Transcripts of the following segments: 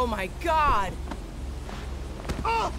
Oh my god! Oh!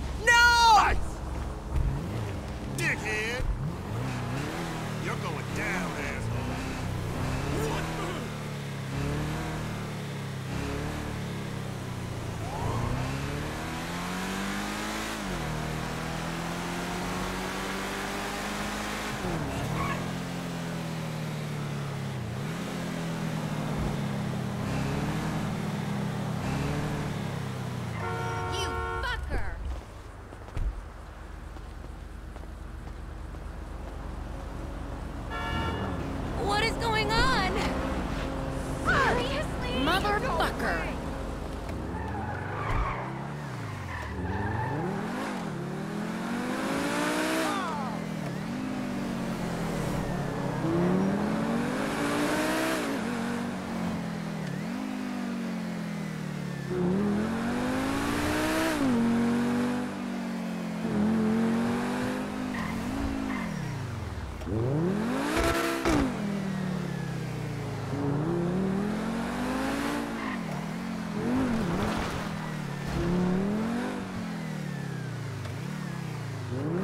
What?